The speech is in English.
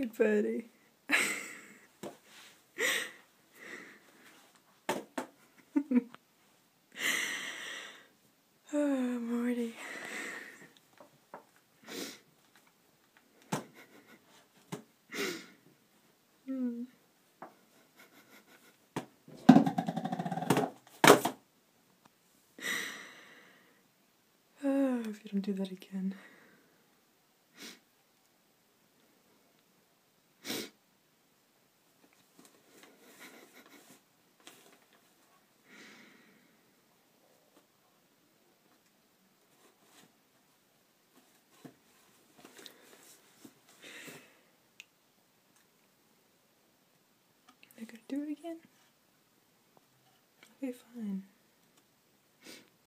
Hey, buddy. oh, Morty. Hmm. Oh, if you don't do that again. Again? Okay, fine.